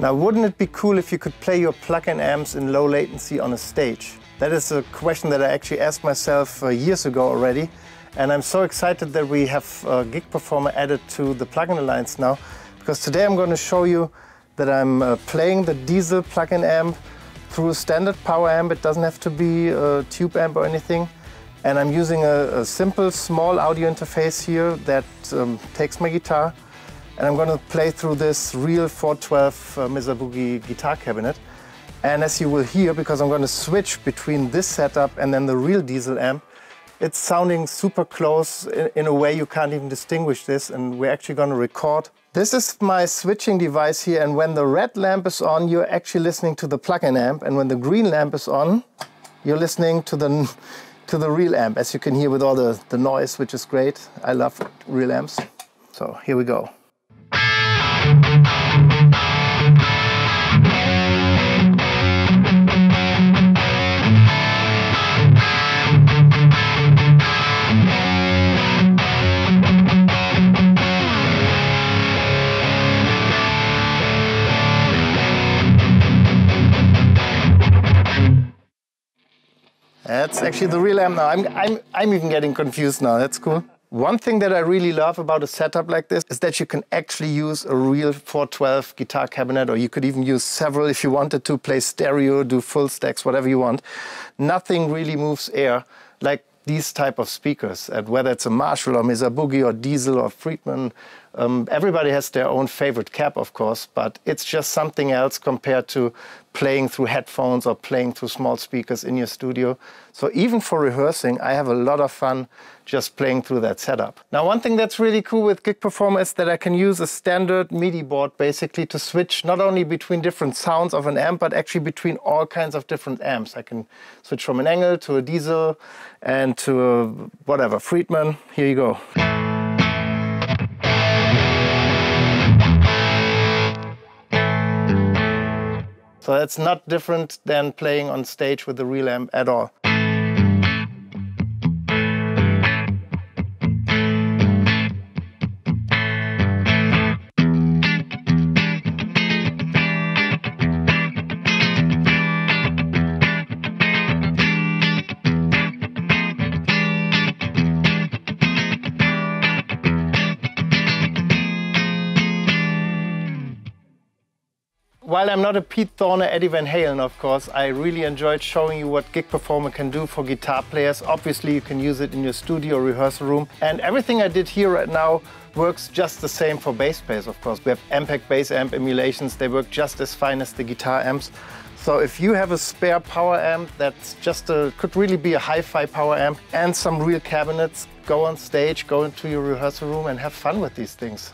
Now, wouldn't it be cool if you could play your plug-in amps in low latency on a stage? That is a question that I actually asked myself uh, years ago already. And I'm so excited that we have uh, Gig Performer added to the plugin alliance now, because today I'm going to show you that I'm uh, playing the Diezel plug-in amp through a standard power amp. It doesn't have to be a tube amp or anything. And I'm using a, a simple, small audio interface here that um, takes my guitar and I'm going to play through this real 412 uh, Mesa Boogie guitar cabinet. And as you will hear, because I'm going to switch between this setup and then the real Diezel amp, it's sounding super close in, in a way you can't even distinguish this, and we're actually going to record. This is my switching device here, and when the red lamp is on, you're actually listening to the plug-in amp, and when the green lamp is on, you're listening to the to the real amp, as you can hear with all the, the noise, which is great. I love real amps. So here we go. That's actually the real amp now. I'm, I'm, I'm even getting confused now. That's cool. One thing that I really love about a setup like this is that you can actually use a real 412 guitar cabinet, or you could even use several if you wanted to play stereo, do full stacks, whatever you want. Nothing really moves air like these type of speakers, and whether it's a Marshall or Mesa Boogie or Diezel or Friedman, um, everybody has their own favorite cab, of course, but it's just something else compared to playing through headphones or playing through small speakers in your studio. So even for rehearsing, I have a lot of fun just playing through that setup. Now, one thing that's really cool with Gig Performer is that I can use a standard MIDI board basically to switch not only between different sounds of an amp, but actually between all kinds of different amps. I can switch from an ENGL to a Diezel and to a whatever, Friedman. Here you go. So it's not different than playing on stage with the real amp at all. While I'm not a Pete Thorn or Eddie Van Halen, of course, I really enjoyed showing you what Gig Performer can do for guitar players. Obviously, you can use it in your studio rehearsal room. And everything I did here right now works just the same for bass players, of course. We have Ampeg bass amp emulations. They work just as fine as the guitar amps. So if you have a spare power amp that's just a, could really be a hi-fi power amp and some real cabinets, go on stage, go into your rehearsal room and have fun with these things.